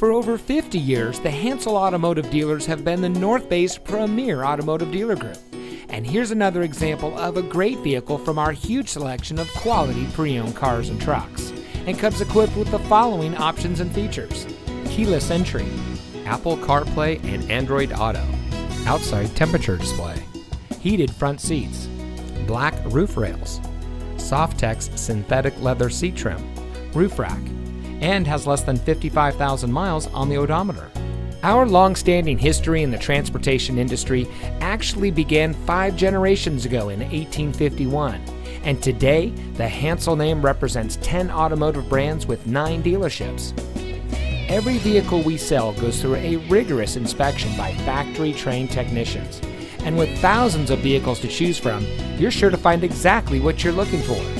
For over 50 years, the Hansel Automotive Dealers have been the North Bay's premier automotive dealer group. And here's another example of a great vehicle from our huge selection of quality pre owned cars and trucks. And comes equipped with the following options and features keyless entry, Apple CarPlay and Android Auto, outside temperature display, heated front seats, black roof rails, Softex synthetic leather seat trim, roof rack, and has less than 55,000 miles on the odometer. Our long standing history in the transportation industry actually began five generations ago in 1851, and today the Hansel name represents 10 automotive brands with 9 dealerships. Every vehicle we sell goes through a rigorous inspection by factory trained technicians. And with thousands of vehicles to choose from, you're sure to find exactly what you're looking for.